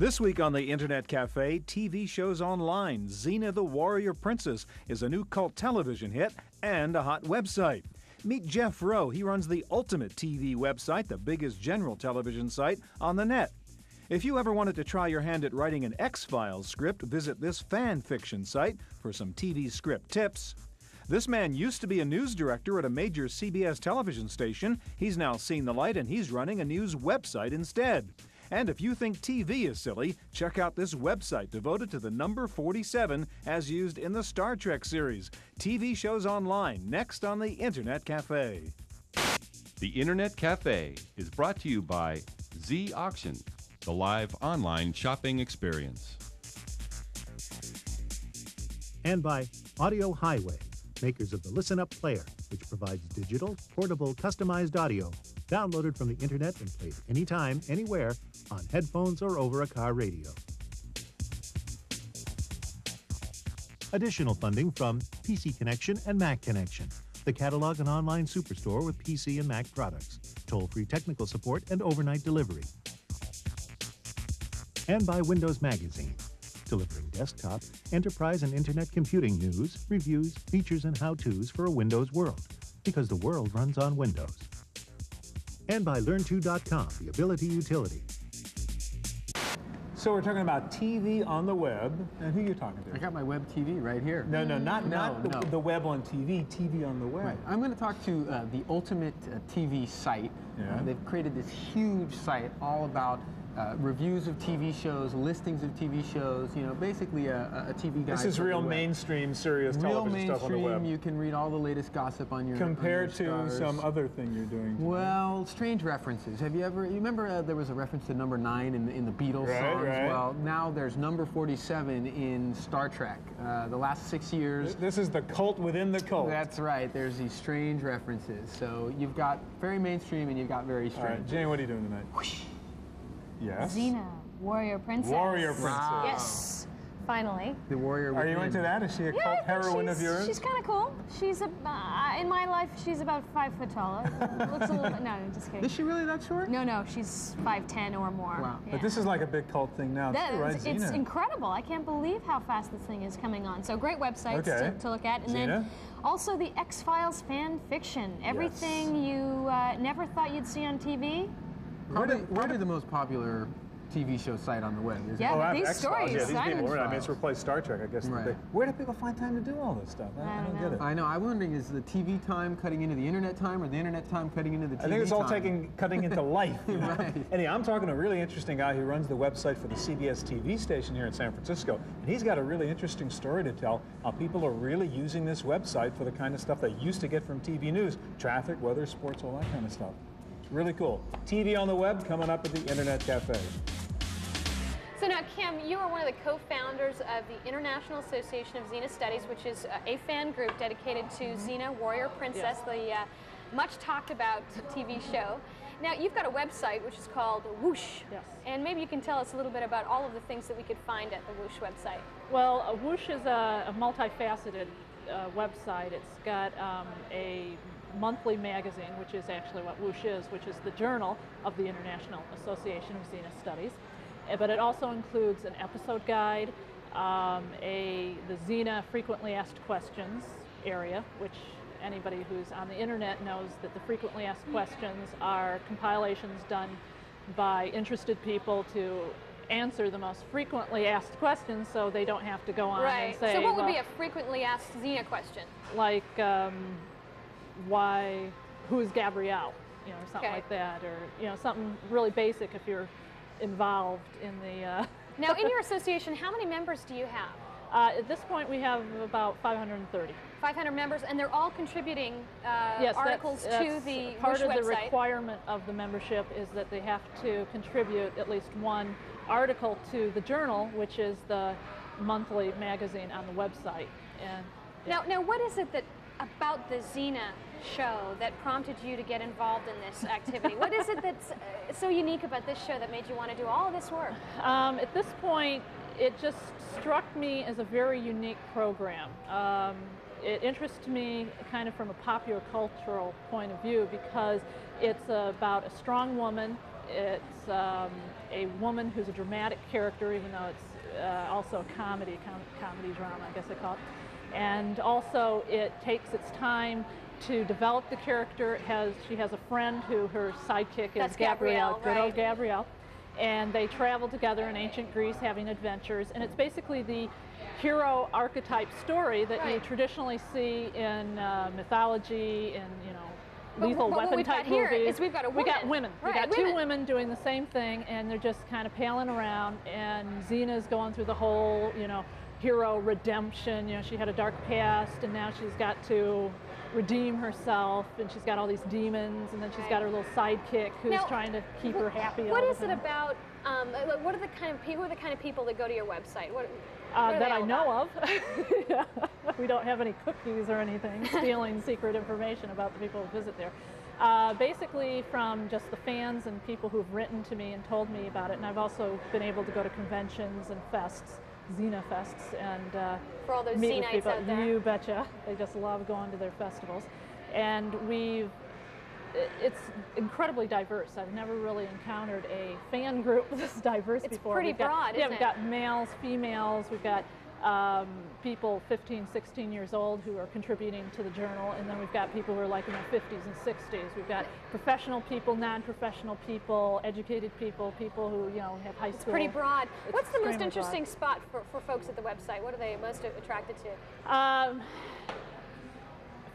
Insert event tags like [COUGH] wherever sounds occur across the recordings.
This week on the Internet Cafe, TV shows online. Xena the Warrior Princess is a new cult television hit and a hot website. Meet Jeff Rowe. He runs the Ultimate TV website, the biggest general television site on the net. If you ever wanted to try your hand at writing an X Files script, visit this fan fiction site for some TV script tips. This man used to be a news director at a major CBS television station. He's now seen the light and he's running a news website instead. And if you think TV is silly, check out this website devoted to the number 47 as used in the Star Trek series. TV shows online, next on the Internet Cafe. The Internet Cafe is brought to you by Z Auction, the live online shopping experience. And by Audio Highway, makers of the Listen Up Player, which provides digital, portable, customized audio downloaded from the internet and played anytime, anywhere on headphones or over a car radio. Additional funding from PC Connection and Mac Connection, the catalog and online superstore with PC and Mac products, toll free technical support, and overnight delivery. And by Windows Magazine, delivering desktop, enterprise, and internet computing news, reviews, features, and how to's for a Windows world, because the world runs on Windows. And by Learn2.com, the ability utility, So we're talking about TV on the web, and who are you talking to? I got my web TV right here. No, no, not, No, not the, the web on TV, TV on the web. Right. I'm going to talk to uh, the Ultimate uh, TV site. Yeah. Uh, they've created this huge site all about uh, reviews of TV shows, listings of TV shows. You know, basically a, a TV guide. This is real mainstream, serious Real television stuff on the mainstream. web. You can read all the latest gossip on your on compared your to some other thing you're doing. today. Well, strange references. Have you ever? You remember uh, there was a reference to number nine in the, in the Beatles Right, songs. right. Well, now there's number 47 in Star Trek. Uh, the last six years. this is the cult within the cult. That's right. There's these strange references. So you've got very mainstream and you've got very strange. right, Jane, what are you doing tonight? Yes. Xena, warrior princess. Warrior princess. Wow. Yes, finally. The warrior. Are you within. into that? Is she a Yeah, cult I think heroine she's, of yours? She's kind of cool. She's a, uh, in my life, she's about five foot tall. Looks a little bit, no, I'm just kidding. Is she really that short? No, no, she's 5'10 or more. Wow. Yeah. But this is like a big cult thing now, That too, right? is- it's incredible. I can't believe how fast this thing is coming on. So great websites Okay. to, to look at, and Xena? then also the X Files fan fiction. Everything you uh, never thought you'd see on TV. Probably, Where did- probably the most popular TV show site on the web. Isn't Yeah. it? Oh, I- these X-Files, stories, Yeah, these people, were- I mean, it's replaced Star Trek, I guess. Right. They- where do people find time to do all this stuff? I, I I don't don't know. get it. I know. I'm wondering, is the TV time cutting into the internet time, or the internet time cutting into the TV time? I think it's all time? taking cutting into [LAUGHS] life. you know? Right. Anyway, I'm talking to a really interesting guy who runs the website for the CBS TV station here in San Francisco, and he's got a really interesting story to tell. How people are really using this website for the kind of stuff they used to get from TV news, traffic, weather, sports, all that kind of stuff. It's really cool. TV on the web coming up at the Internet Cafe. So now, Kim, you are one of the co-founders of the International Association of Xena Studies, which is uh, a fan group dedicated to Xena Warrior Princess, the uh, much talked about TV show. Now, you've got a website which is called Whoosh. Yes. And maybe you can tell us a little bit about all of the things that we could find at the Whoosh website. Well, uh, Whoosh is a, a multifaceted uh, website. It's got um, a monthly magazine, which is actually what Whoosh is, which is the journal of the International Association of Xena Studies. Uh, But it also includes an episode guide, um, a the Xena frequently asked questions area, which anybody who's on the internet knows that the frequently asked questions are compilations done by interested people to answer the most frequently asked questions so they don't have to go on and say so, what would well, be a frequently asked Xena question? like um, why who is Gabrielle you know or something Okay. like that or you know something really basic if you're involved in the uh, [LAUGHS] Now, in your association, how many members do you have? uh, at this point we have about 530 500 members, and they're all contributing uh, yes, articles that's to the part of the website. requirement of the membership is that they have to contribute at least one article to the journal, which is the monthly magazine on the website. And Now, now, what is it that about the Xena show that prompted you to get involved in this activity? what is it that's uh, so unique about this show that made you want to do all this work? Um, at this point, it just struck me as a very unique program. Um, it interests me kind of from a popular cultural point of view because it's about a strong woman It's um, a woman who's a dramatic character, even though it's uh, also a comedy, com- comedy drama, I guess they call it. And also, it takes its time to develop the character. It has she has a friend who her sidekick is Gabrielle, Gabrielle, good old. Gabrielle, and they travel together in ancient Greece having adventures. And it's basically the hero archetype story that you traditionally see in uh, mythology, in you know. But- Lethal but weapon we've type got movies. is we've got a We got women. Right, we got women. two women doing the same thing, and they're just kind of paling around. And Xena's going through the whole, you know, hero redemption. You know, she had a dark past, and now she's got to redeem herself, and she's got all these demons, and then she's got her little sidekick who's Now, trying to keep her happy. What is it about? Um, what are the kind of people? Who are the kind of people that go to your website? What, Uh, that I know about? of. [LAUGHS] We don't have any cookies or anything [LAUGHS] stealing secret information about the people who visit there. Uh, basically, from just the fans and people who've written to me and told me about it, and I've also been able to go to conventions and fests, Xena fests, and uh, For all those meet with people. out there. You betcha. They just love going to their festivals, and we've it's incredibly diverse. I've never really encountered a fan group [LAUGHS] this diverse It's before. It's pretty We've got, broad, Yeah, isn't it we've it? got males, females, we've got um, people 15, 16 years old who are contributing to the journal, and then we've got people who are like in their 50s and 60s. We've got professional people, non-professional people, educated people, people who you know have high It's school. pretty broad. It's What's the most extremely broad. interesting spot for, for folks at the website? What are they most attracted to? Um,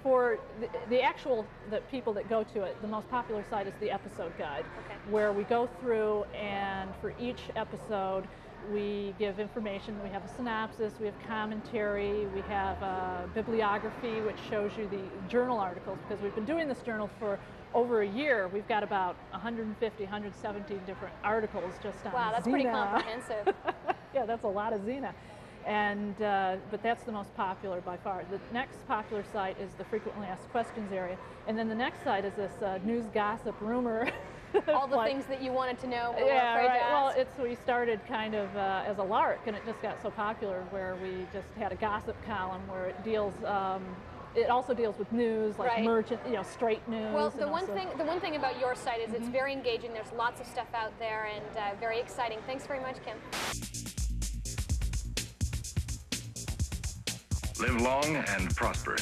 for the, the actual the people that go to it, the most popular site is the episode guide, Okay. where we go through and for each episode we give information. We have a synopsis, we have commentary, we have a bibliography which shows you the journal articles because we've been doing this journal for over a year. We've got about 150, 170 different articles just on Wow, that's pretty comprehensive. [LAUGHS] yeah, that's a lot of Xena. And, uh, but that's the most popular by far. The next popular site is the frequently asked questions area. And then the next site is this uh, news gossip rumor. [LAUGHS] [LAUGHS] all the like- things that you wanted to know, but yeah, afraid right. to Well, it's we started kind of uh, as a lark, and it just got so popular where we just had a gossip column where it deals. Um, it also deals with news, like Right. merchant, you know, straight news. Well, the one also- thing the one thing about your site is Mm-hmm. it's very engaging. There's lots of stuff out there and uh, very exciting. Thanks very much, Kim. Live long and prosper.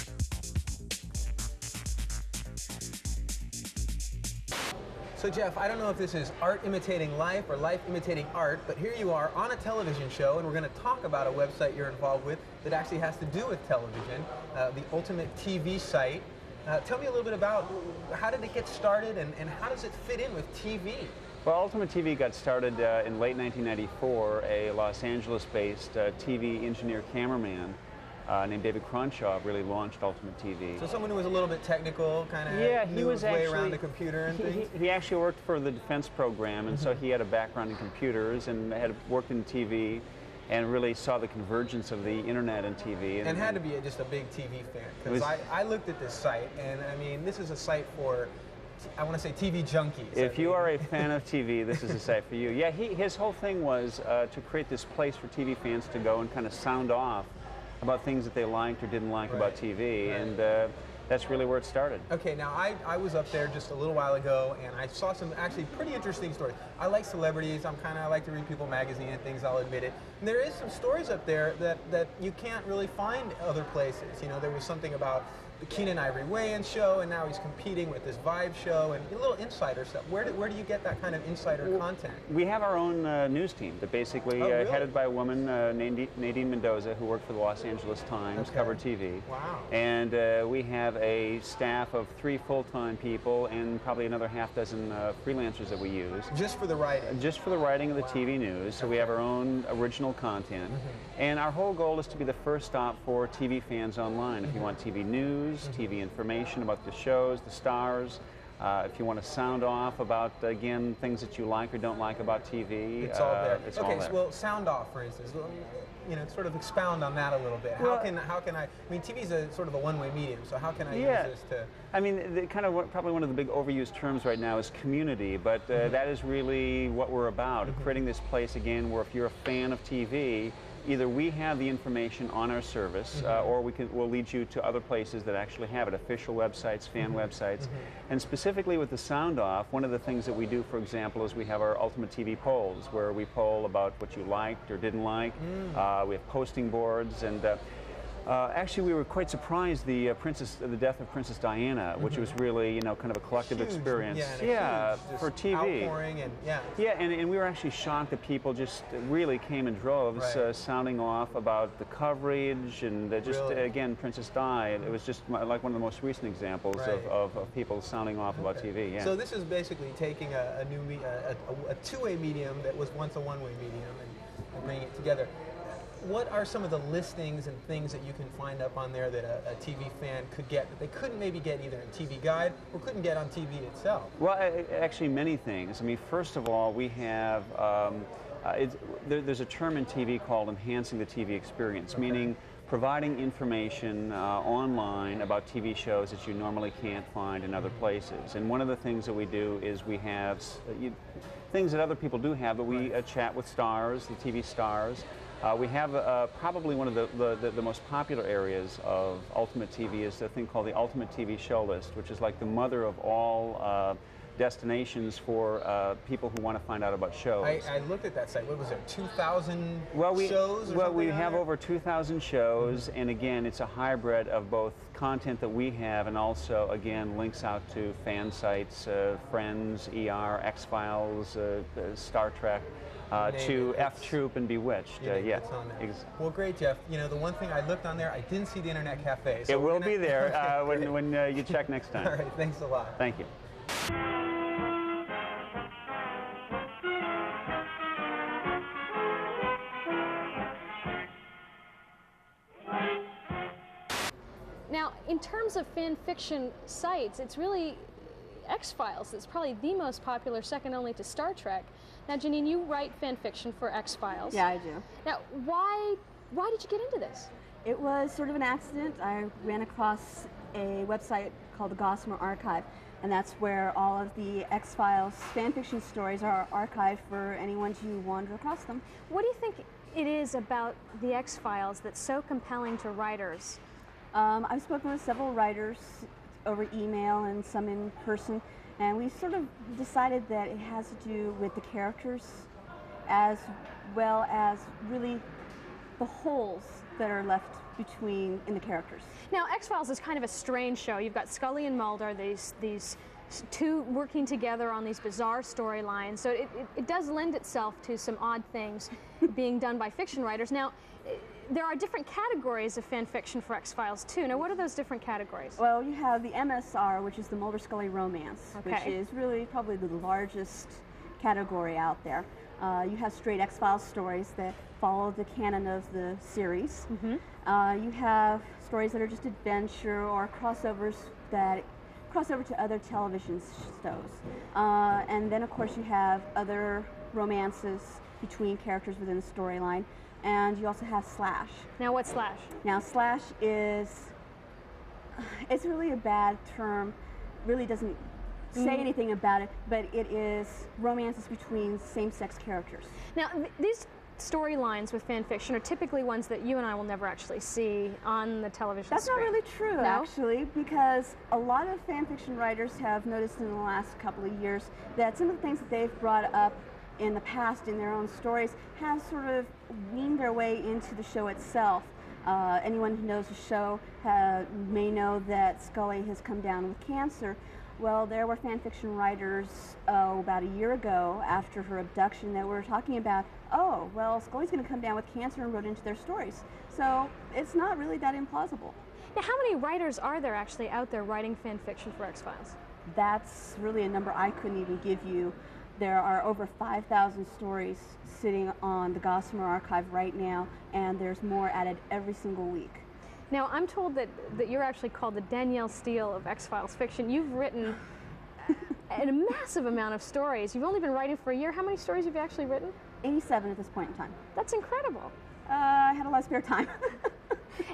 So Jeff, I don't know if this is art imitating life or life imitating art, but here you are on a television show, and we're going to talk about a website you're involved with that actually has to do with television, uh, the Ultimate TV site. Uh, tell me a little bit about how did it get started, and, and how does it fit in with TV? Well, Ultimate TV got started uh, in late 1994. A Los Angeles-based uh, TV engineer cameraman uh, named David Cronshaw really launched Ultimate TV. So someone who was a little bit technical, kind of yeah, he knew was his way actually around the computer and he, things. he- he actually worked for the defense program, and so he had a background in computers and had worked in TV, and really saw the convergence of the internet and TV. and had to be just a big TV fan because I, I looked at this site and I mean this is a site for I want to say TV junkies. I If you are a fan of [LAUGHS] TV, this is a site for you. Yeah, he, his whole thing was uh, to create this place for TV fans to go and kind of sound off about things that they liked or didn't like about TV, Right. and uh, that's really where it started. Okay, now I, I was up there just a little while ago and I saw some actually pretty interesting stories. I like celebrities. I'm kind of I like to read People magazine and things. I'll admit it. And there is some stories up there that that you can't really find other places. You know, there was something about the Keenen Ivory Wayans show, and now he's competing with this Vibe show and a little insider stuff. Where do, where do you get that kind of insider content? We have our own uh, news team that basically, Oh, uh, headed by a woman, uh, Nadine Nadine Mendoza, who worked for the Los Angeles Times, Okay. covered TV. Wow. And uh, we have a staff of three full-time people and probably another half dozen uh, freelancers that we use. Just for the writing. just for the writing of the TV news. So we have our own original content. Mm-hmm. And our whole goal is to be the first stop for TV fans online. If you want TV news, Mm-hmm. TV information about the shows, the stars, uh, if you want to sound off about, again, things that you like or don't like about TV, It's all uh, there. It's okay, all there. so well, sound off, for instance. You know, sort of expound on that a little bit. How can how can I? I mean, TV is a sort of a one-way medium. So how can I Yeah. use this to? I mean, the, kind of what, probably one of the big overused terms right now is community, but uh, Mm-hmm. that is really what we're about, creating this place again where if you're a fan of TV, either we have the information on our service, uh, or we can we'll lead you to other places that actually have it, official websites, fan websites, and specifically with the sound off. One of the things that we do, for example, is we have our Ultimate TV polls, where we poll about what you liked or didn't like. Uh, we have posting boards and. Uh, uh, actually, we were quite surprised the uh, princess, the death of Princess Diana, which was really, you know, kind of a collective Huge, experience. Yeah, yeah huge for TV. Outpouring and yeah. Yeah, and, and we were actually shocked that people just really came in droves, Right. uh, sounding off about the coverage and just Really? again, Princess Di. It was just like one of the most recent examples Right. of, of, of people sounding off about TV. Yeah. So this is basically taking a, a new me, a, a, a two-way medium that was once a one-way medium and, and bringing it together. What are some of the listings and things that you can find up on there that a, a TV fan could get that they couldn't maybe get either in TV Guide or couldn't get on TV itself? Well, actually, many things. I mean, first of all, we have um, uh, it's, there, there's a term in TV called enhancing the TV experience, meaning providing information uh, online about TV shows that you normally can't find in other places. And one of the things that we do is we have uh, you, things that other people do have, but we uh, chat with stars, the TV stars. Uh, we have uh, probably one of the, the, the, the most popular areas of Ultimate TV is a thing called the Ultimate TV Show List, which is like the mother of all uh, destinations for uh, people who want to find out about shows. I, I looked at that site. What was there? 2,000 well, we, shows? Well, we have there? over 2,000 shows, and again, it's a hybrid of both content that we have and also, again, links out to fan sites, uh, Friends, ER, X Files, uh, uh, Star Trek, uh, to F Troop and Bewitched. You Uh, yeah. on there. Ex- Well, great, Jeff. You know, the one thing I looked on there, I didn't see the Internet Cafe. So it will gonna- be there [LAUGHS] uh, Okay, great. when, when uh, you check next [LAUGHS] time. All right, thanks a lot. Thank you. Now, in terms of fan fiction sites, it's really X Files that's probably the most popular, second only to Star Trek. Now, Janine, you write fan fiction for X Files. Yeah, I do. Now, why why did you get into this? It was sort of an accident. I ran across a website called the Gossamer Archive, and that's where all of the X Files fan fiction stories are archived for anyone to wander across them. What do you think it is about the X Files that's so compelling to writers? Um, I've spoken with several writers over email and some in person, and we sort of decided that it has to do with the characters as well as really the holes that are left between in the characters. Now, X Files is kind of a strange show. You've got Scully and Mulder, these these two working together on these bizarre storylines. So it, it, it does lend itself to some odd things [LAUGHS] being done by fiction writers. Now, there are different categories of fan fiction for X Files too. Now, what are those different categories? Well, you have the MSR, which is the Mulder Scully romance, which is really probably the largest category out there. Uh, you have straight X Files stories that follow the canon of the series. Uh, you have stories that are just adventure or crossovers that cross over to other television shows. Uh, and then, of course, you have other romances between characters within the storyline. And you also have Slash. Now, what's Slash? Now, Slash is [SIGHS] it's really a bad term. Really doesn't say Mhm. anything about it, but it is romances between same-sex characters. Now, th- these storylines with fan fiction are typically ones that you and I will never actually see on the television That's not really true, No? actually, because a lot of fan fiction writers have noticed in the last couple of years that some of the things that they've brought up in the past in their own stories have sort of weaned their way into the show itself. Uh, anyone who knows the show uh, may know that Scully has come down with cancer. Well, there were fan fiction writers oh, about a year ago after her abduction that were talking about, oh, well, Scully's going to come down with cancer and wrote into their stories. So it's not really that implausible. Now, how many writers are there actually out there writing fan fiction for X Files? That's really a number I couldn't even give you. There are over 5,000 stories sitting on the Gossamer archive right now, and there's more added every single week. Now, I'm told that, that you're actually called the Danielle Steel of X Files fiction. You've written [LAUGHS] a massive amount of stories. You've only been writing for a year. How many stories have you actually written? 87 at this point in time. That's incredible. Uh, I had a lot of spare time. [LAUGHS]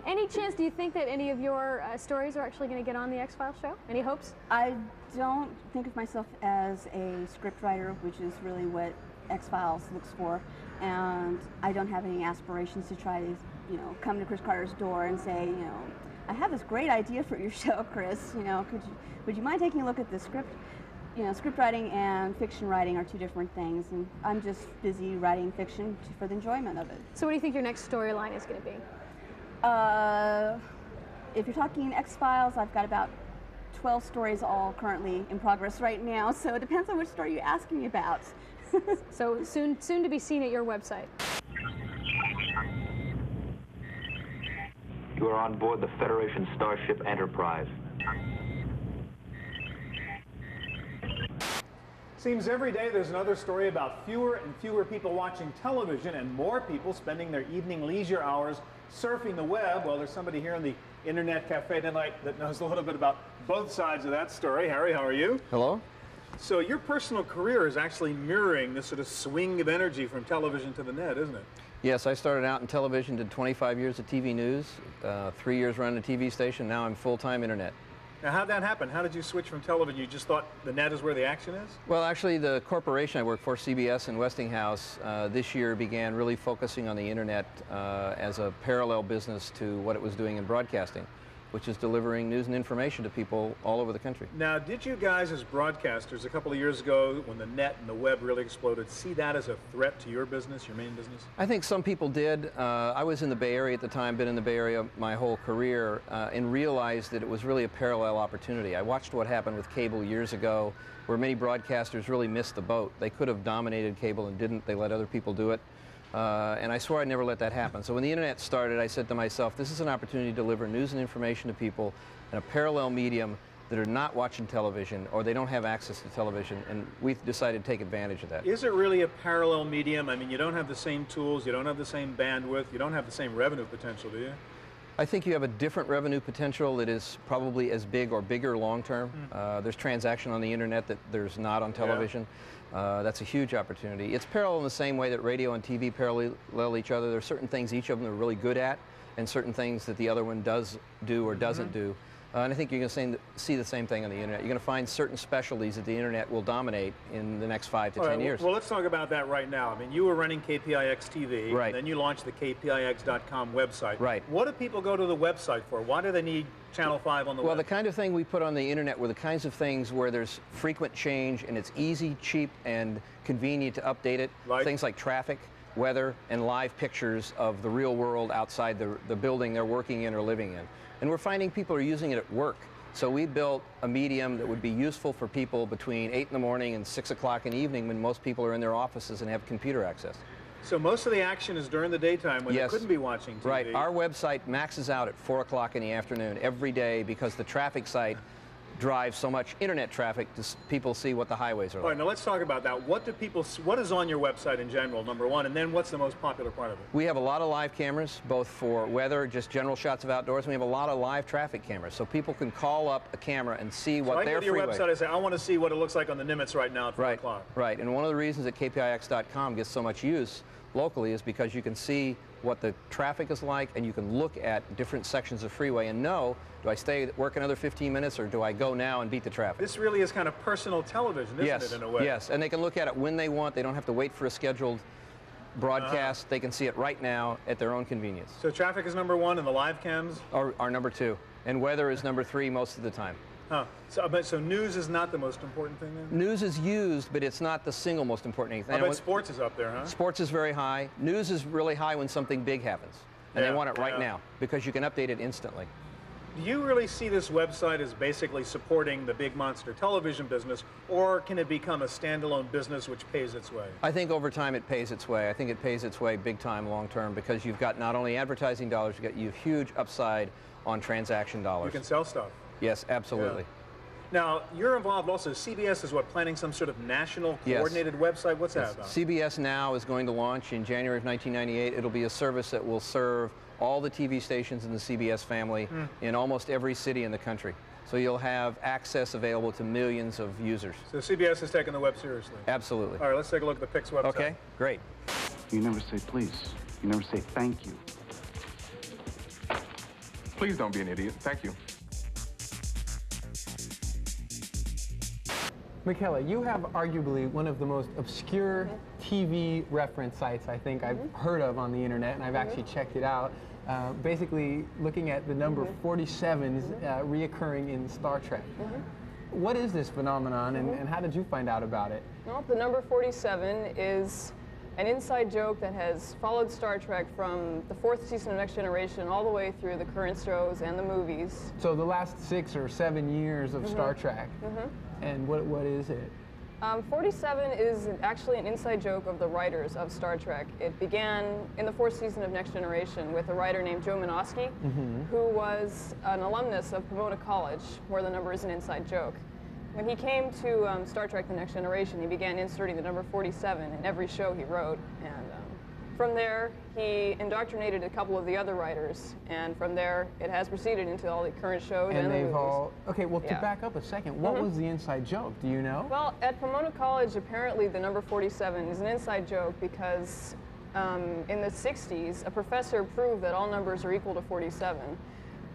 any chance do you think that any of your uh, stories are actually going to get on the X Files show? Any hopes? I don't think of myself as a scriptwriter, which is really what X Files looks for, and I don't have any aspirations to try to, you know, come to Chris Carter's door and say, you know, I have this great idea for your [LAUGHS] show, Chris. You know, could you, would you mind taking a look at the script? You know, script writing and fiction writing are two different things, and I'm just busy writing fiction for the enjoyment of it. So, what do you think your next storyline is going to be? Uh, if you're talking X Files, I've got about 12 stories all currently in progress right now, [LAUGHS] so it depends on which story you're asking me about. [LAUGHS] so soon, soon to be seen at your website. You are on board the Federation Starship Enterprise. Seems every day there's another story about fewer and fewer people watching television and more people spending their evening leisure hours surfing the web. Well, there's somebody here in the Internet Cafe tonight that knows a little bit about both sides of that story. Harry, how are you? Hello. So your personal career is actually mirroring this sort of swing of energy from television to the net, isn't it? Yes, I started out in television, did 25 years of TV news, uh, three years running a TV station. Now I'm full-time internet. Now, how'd that happen? How did you switch from television? You just thought the net is where the action is? Well, actually, the corporation I work for, CBS and Westinghouse, uh, this year began really focusing on the internet uh, as a parallel business to what it was doing in broadcasting which is delivering news and information to people all over the country. Now, did you guys as broadcasters a couple of years ago when the net and the web really exploded see that as a threat to your business, your main business? I think some people did. Uh, I was in the Bay Area at the time, been in the Bay Area my whole career, uh, and realized that it was really a parallel opportunity. I watched what happened with cable years ago where many broadcasters really missed the boat. They could have dominated cable and didn't. They let other people do it. Uh, and I swore I'd never let that happen. So when the internet started, I said to myself, this is an opportunity to deliver news and information to people in a parallel medium that are not watching television or they don't have access to television, and we decided to take advantage of that. Is it really a parallel medium? I mean, you don't have the same tools, you don't have the same bandwidth, you don't have the same revenue potential, do you? I think you have a different revenue potential that is probably as big or bigger long term. Mm. Uh, there's transaction on the internet that there's not on television. Yeah. Uh, that's a huge opportunity. It's parallel in the same way that radio and TV parallel each other. There are certain things each of them are really good at, and certain things that the other one does do or doesn't mm -hmm. do. Uh, and I think you're going to see the same thing on the internet. You're going to find certain specialties that the internet will dominate in the next five to All ten right, years. Well, let's talk about that right now. I mean, you were running KPIX TV, right. then you launched the KPIX.com website. Right. What do people go to the website for? Why do they need Channel 5 on the well, the kind of thing we put on the internet were the kinds of things where there's frequent change and it's easy, cheap, and convenient to update it. Like? Things like traffic, weather, and live pictures of the real world outside the, the building they're working in or living in. And we're finding people are using it at work. So we built a medium that would be useful for people between 8 in the morning and 6 o'clock in the evening when most people are in their offices and have computer access. So most of the action is during the daytime when yes. they couldn't be watching TV. Right. Our website maxes out at 4 o'clock in the afternoon every day because the traffic site drive so much internet traffic to people see what the highways are like. All right, now let's talk about that. What do people, what is on your website in general, number one, and then what's the most popular part of it? We have a lot of live cameras, both for weather, just general shots of outdoors, and we have a lot of live traffic cameras, so people can call up a camera and see what so their I go to your freeway. website and say, I want to see what it looks like on the Nimitz right now at 4 right, o'clock. Right, and one of the reasons that KPIX.com gets so much use locally is because you can see what the traffic is like and you can look at different sections of freeway and know do I stay work another 15 minutes or do I go now and beat the traffic? This really is kind of personal television, isn't yes, it, in a way? Yes, and they can look at it when they want. They don't have to wait for a scheduled broadcast. Uh, they can see it right now at their own convenience. So traffic is number one and the live cams? Are, are number two. And weather is number three most of the time. Huh. So, but, so news is not the most important thing then? News is used, but it's not the single most important thing. I bet sports is up there, huh? Sports is very high. News is really high when something big happens. And yeah, they want it right yeah. now because you can update it instantly. Do you really see this website as basically supporting the big monster television business, or can it become a standalone business which pays its way? I think over time it pays its way. I think it pays its way big time long term because you've got not only advertising dollars, you've got you huge upside on transaction dollars. You can sell stuff. Yes, absolutely. Yeah. Now, you're involved also. CBS is what, planning some sort of national coordinated yes. website? What's yes. that about? CBS Now is going to launch in January of 1998. It'll be a service that will serve all the TV stations in the CBS family mm. in almost every city in the country. So you'll have access available to millions of users. So CBS is taking the web seriously? Absolutely. All right, let's take a look at the Pix website. Okay, great. You never say please. You never say thank you. Please don't be an idiot. Thank you. Michaela, you have arguably one of the most obscure TV reference sites I think I've mm-hmm. heard of on the internet, and I've mm-hmm. actually checked it out. Uh, basically, looking at the number mm-hmm. 47s uh, reoccurring in Star Trek. What is this phenomenon, and, and how did you find out about it? Well, the number 47 is an inside joke that has followed Star Trek from the fourth season of Next Generation all the way through the current shows and the movies. So the last six or seven years of Star Mhm. Trek, Mhm. and what what is it? Um, 47 is actually an inside joke of the writers of Star Trek. It began in the fourth season of Next Generation with a writer named Joe Menosky, Mhm. who was an alumnus of Pomona College, where the number is an inside joke. When he came to um, Star Trek The Next Generation, he began inserting the number 47 in every show he wrote. And um, from there, he indoctrinated a couple of the other writers. And from there, it has proceeded into all the current shows and, And they've movies. all okay. Well, to Yeah. back up a second, what Mhm. was the inside joke? Do you know? Well, at Pomona College, apparently the number 47 is an inside joke because um, in the 60s, a professor proved that all numbers are equal to 47.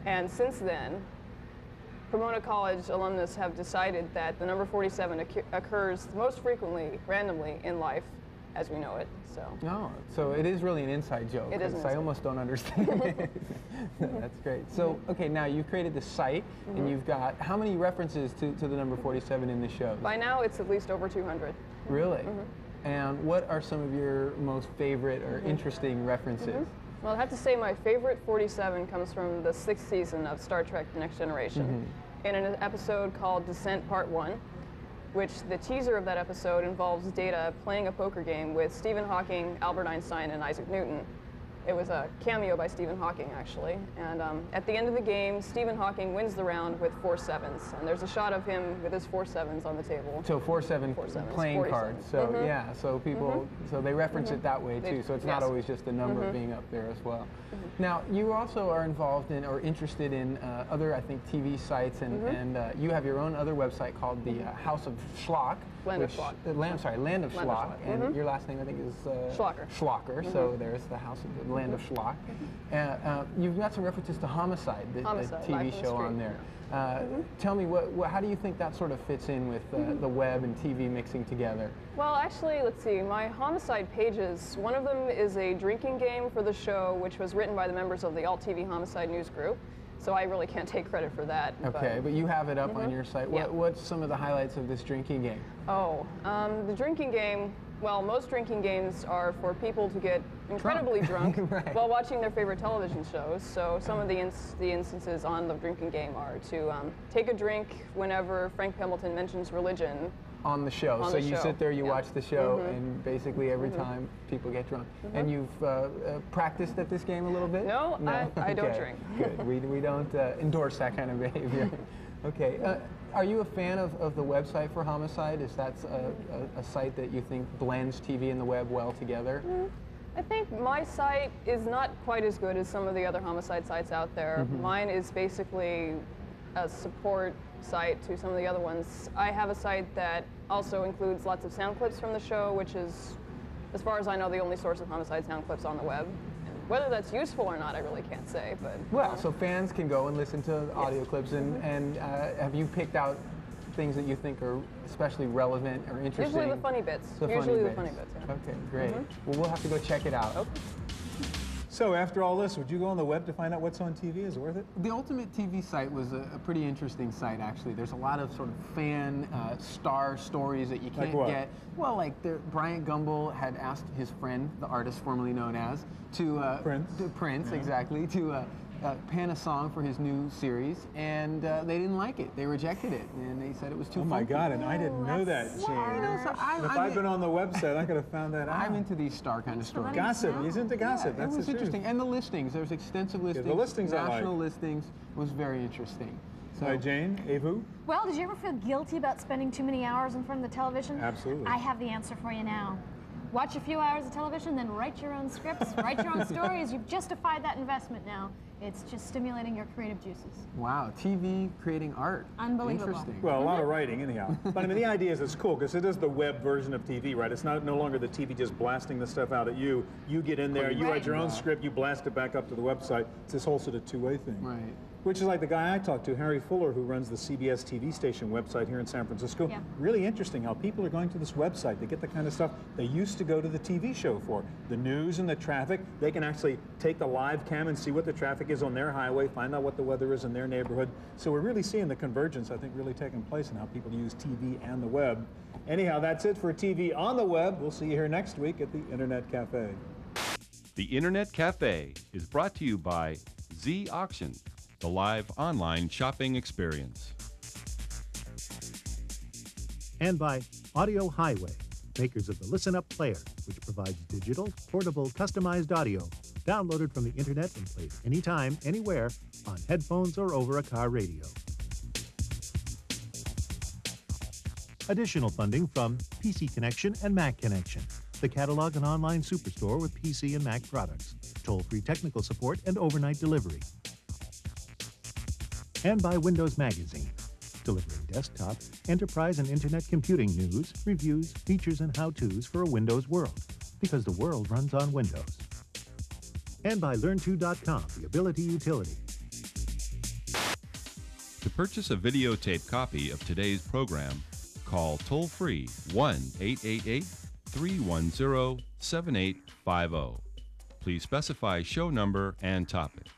And since then, Pomona College alumnus have decided that the number 47 occu- occurs most frequently randomly in life as we know it. So. No, so it is really an inside joke. It is I almost don't understand it. [LAUGHS] That's great. So, okay, now you've created the site, Mhm. and you've got how many references to, to the number 47 in the show? By now, it's at least over 200. Really? Mm -hmm. And what are some of your most favorite or Mhm. interesting references? Mhm. Well, I have to say my favorite 47 comes from the sixth season of Star Trek The Next Generation in an episode called Descent Part 1, which the teaser of that episode involves Data playing a poker game with Stephen Hawking, Albert Einstein, and Isaac Newton. It was a cameo by Stephen Hawking, actually. And um, at the end of the game, Stephen Hawking wins the round with four sevens. And there's a shot of him with his four sevens on the table. So four seven Four sevens, playing cards. So Mhm. yeah, so people so they reference Mhm. it that way too. So it's not always just the number Mhm. being up there as well. Mm-hmm. Now you also are involved in or interested in uh, other I think TV sites and and uh, you have your own other website called the uh, House of Schlock. Land of Schlock. uh, land, sorry, Land of Land Schlock. Schlock. And your last name I think is uh, Schlocker. Schlocker. So there's the House of the Land of. Schlock. Uh, uh, you've got some references to Homicide, the, the Homicide, TV Live from the show on there. Uh, Mhm. Tell me, what, what, how do you think that sort of fits in with uh, Mhm. the web and TV mixing together? Well, actually, let's see. My homicide pages, one of them is a drinking game for the show, which was written by the members of the Alt TV Homicide News Group. So I really can't take credit for that. Okay, but you have it up on Mhm. your site. Yeah. What's some of the highlights of this drinking game? Oh, um, the drinking game. Well, most drinking games are for people to get incredibly [LAUGHS] drunk, Right. while watching their favorite television shows. So some of the ins- the instances on the drinking game are to um, take a drink whenever Frank Pembleton mentions religion. On the show. On so the you show, sit there, you yeah. watch the show, Mhm. and basically every Mhm. time people get drunk. Mhm. And you've uh, uh, practiced at this game a little bit? No, I- I don't drink. Good. [LAUGHS] We, we don't uh, endorse that kind of behavior. [LAUGHS] okay. Uh, are you a fan of, of the website for Homicide? Is that a, a, a site that you think blends TV and the web well together? I think my site is not quite as good as some of the other homicide sites out there. Mhm. Mine is basically a support site to some of the other ones. I have a site that also includes lots of sound clips from the show, which is, as far as I know, the only source of homicide sound clips on the web. Whether that's useful or not, I really can't say. But Well, so fans can go and listen to audio clips, and, and uh, have you picked out things that you think are especially relevant or interesting? usually the funny bits. The usually the bits. funny bits. Yeah. Okay, great. Mhm. Well, we'll have to go check it out. Okay. So after all this, would you go on the web to find out what's on TV? Is it worth it? The Ultimate TV site was a, a pretty interesting site, actually. There's a lot of sort of fan uh, star stories that you can't what? get. Well, like the, Bryant Gumbel had asked his friend, the artist formerly known as, to uh, Prince. to Prince, Yeah. exactly, to uh, uh, pen a song for his new series, and uh, they didn't like it. They rejected it, and they said it was too. Oh my funky. God! And I didn't know that, James. Well, I know, so I- if I I'd mean- been on the website, I could have found that out. I'm into these star kind of stories. Gossip. He's into gossip. Yeah, That's it was the truth. interesting. And the listings. There's extensive listings. the listings. listings I like. National listings was very interesting. All right, Jane, Avu? Well, did you ever feel guilty about spending too many hours in front of the television? Absolutely. I have the answer for you now. Watch a few hours of television, then write your own scripts, write your own [LAUGHS] stories. You've justified that investment now. It's just stimulating your creative juices. Wow, TV creating art. Unbelievable. Interesting. Well, a lot of mm-hmm. writing, anyhow. [LAUGHS] But I mean, the idea is it's cool because it is the web version of TV, right? It's not no longer the TV just blasting the stuff out at you. You get in there, you Right. write your own script, you blast it back up to the website. It's this whole sort of two-way thing. Right. Which is like the guy I talked to, Harry Fuller, who runs the CBS TV station website here in San Francisco. Yeah. Really interesting how people are going to this website. They get the kind of stuff they used to go to the TV show for. The news and the traffic. They can actually take the live cam and see what the traffic is on their highway, find out what the weather is in their neighborhood. So we're really seeing the convergence, I think, really taking place in how people use TV and the web. Anyhow, that's it for TV on the web. We'll see you here next week at the Internet Cafe. The Internet Cafe is brought to you by Z Auction, the live online shopping experience. and by Audio Highway, makers of the Listen Up Player, which provides digital, portable, customized audio downloaded from the internet and played anytime, anywhere on headphones or over a car radio. Additional funding from PC Connection and Mac Connection, the catalog and online superstore with PC and Mac products, toll free technical support, and overnight delivery. And by Windows Magazine, delivering desktop, enterprise, and internet computing news, reviews, features, and how to's for a Windows world, because the world runs on Windows. And by Learn2.com, the ability utility. To purchase a videotape copy of today's program, call toll free 1 888 310 7850. Please specify show number and topic.